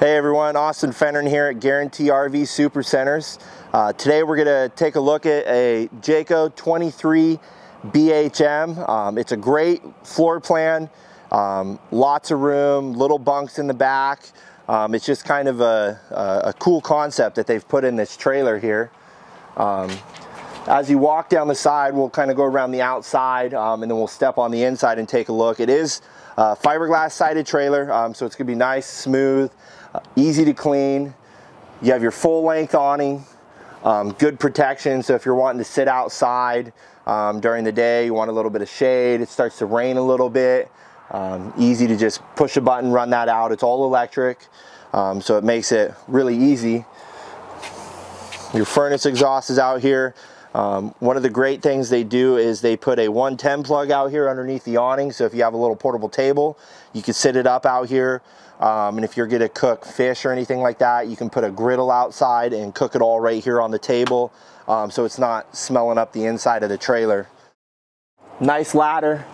Hey everyone, Austin Fenner here at Guaranty RV Super Centers. Uh, today we're going to take a look at a Jayco 23 BHM. Um, it's a great floor plan, um, lots of room, little bunks in the back. Um, it's just kind of a, a, a, cool concept that they've put in this trailer here. Um, as you walk down the side, we'll kind of go around the outside um, and then we'll step on the inside and take a look. It is a fiberglass sided trailer, um, so it's going to be nice, smooth. Uh, easy to clean. You have your full length awning, um, good protection. So if you're wanting to sit outside um, during the day, you want a little bit of shade, it starts to rain a little bit. Um, easy to just push a button, run that out. It's all electric, um, so it makes it really easy. Your furnace exhaust is out here. Um, one of the great things they do is they put a 110 plug out here underneath the awning. So if you have a little portable table, you can sit it up out here. Um, and if you're gonna cook fish or anything like that, you can put a griddle outside and cook it all right here on the table. Um, so it's not smelling up the inside of the trailer. Nice ladder.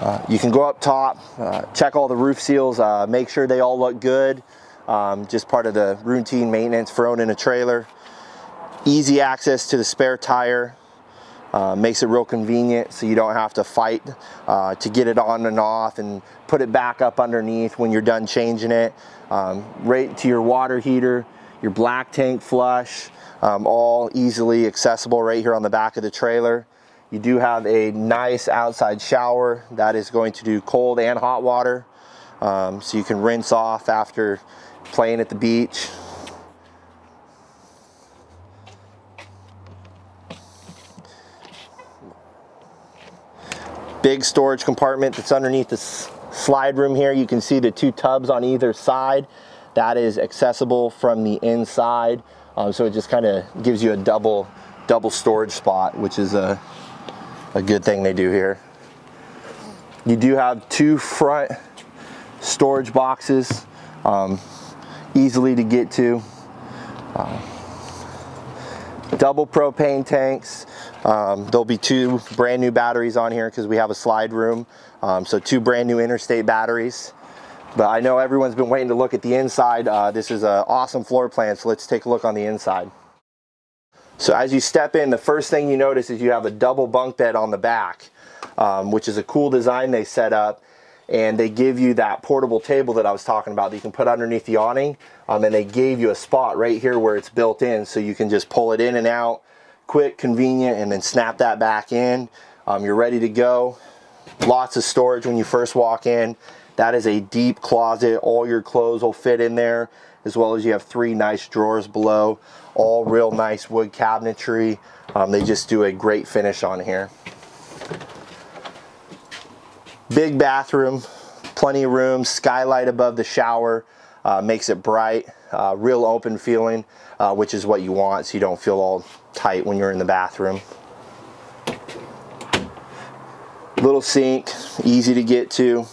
Uh, you can go up top, uh, check all the roof seals, uh, make sure they all look good. Um, just part of the routine maintenance for owning a trailer easy access to the spare tire uh, makes it real convenient so you don't have to fight uh, to get it on and off and put it back up underneath when you're done changing it. Um, right to your water heater your black tank flush um, all easily accessible right here on the back of the trailer. You do have a nice outside shower that is going to do cold and hot water um, so you can rinse off after playing at the beach big storage compartment that's underneath the slide room here. You can see the two tubs on either side. That is accessible from the inside. Um, so it just kind of gives you a double double storage spot, which is a, a good thing they do here. You do have two front storage boxes, um, easily to get to. Uh, double propane tanks. Um, there'll be two brand new batteries on here because we have a slide room. Um, so two brand new interstate batteries. But I know everyone's been waiting to look at the inside. Uh, this is an awesome floor plan, so let's take a look on the inside. So as you step in, the first thing you notice is you have a double bunk bed on the back, um, which is a cool design they set up and they give you that portable table that I was talking about that you can put underneath the awning um, and they gave you a spot right here where it's built in so you can just pull it in and out quick convenient and then snap that back in. Um, you're ready to go. Lots of storage when you first walk in. That is a deep closet. All your clothes will fit in there as well as you have three nice drawers below. All real nice wood cabinetry. Um, they just do a great finish on here Big bathroom, plenty of room, skylight above the shower, uh, makes it bright, uh, real open feeling, uh, which is what you want so you don't feel all tight when you're in the bathroom. Little sink, easy to get to.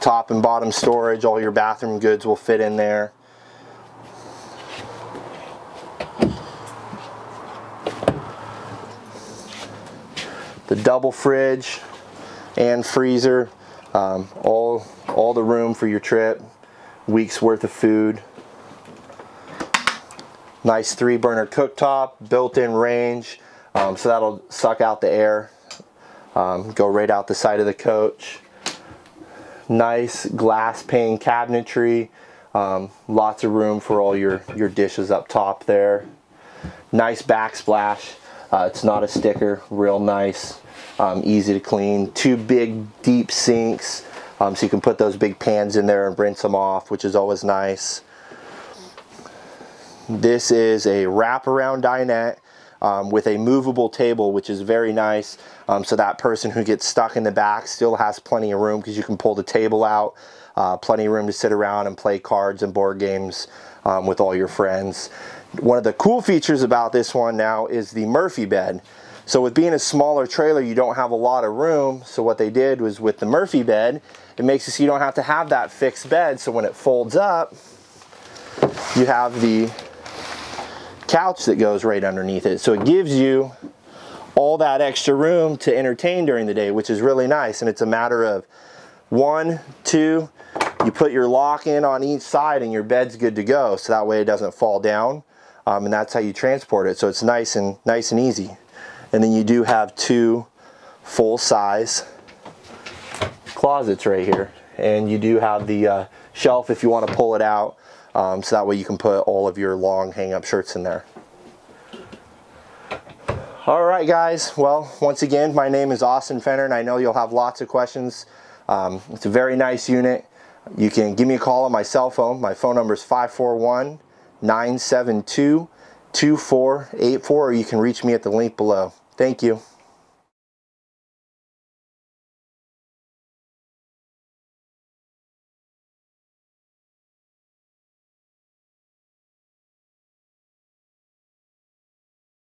Top and bottom storage, all your bathroom goods will fit in there. The double fridge and freezer, um, all, all the room for your trip, week's worth of food. Nice three burner cooktop, built-in range, um, so that'll suck out the air, um, go right out the side of the coach. Nice glass pane cabinetry, um, lots of room for all your, your dishes up top there. Nice backsplash. Uh, it's not a sticker, real nice, um, easy to clean. Two big deep sinks, um, so you can put those big pans in there and rinse them off, which is always nice. This is a wraparound dinette um, with a movable table, which is very nice. Um, so that person who gets stuck in the back still has plenty of room because you can pull the table out. Uh, plenty of room to sit around and play cards and board games um, with all your friends. One of the cool features about this one now is the Murphy bed. So with being a smaller trailer, you don't have a lot of room. So what they did was with the Murphy bed, it makes it so you don't have to have that fixed bed. So when it folds up, you have the couch that goes right underneath it. So it gives you all that extra room to entertain during the day, which is really nice. And it's a matter of one, two, you put your lock in on each side and your bed's good to go. So that way it doesn't fall down. Um, and that's how you transport it. So it's nice and nice and easy. And then you do have two full size closets right here. And you do have the uh, shelf if you want to pull it out. Um, so that way you can put all of your long hang up shirts in there. All right, guys. Well, once again, my name is Austin Fenner, and I know you'll have lots of questions. Um, it's a very nice unit. You can give me a call on my cell phone. My phone number is 541 972 2484, or you can reach me at the link below. Thank you.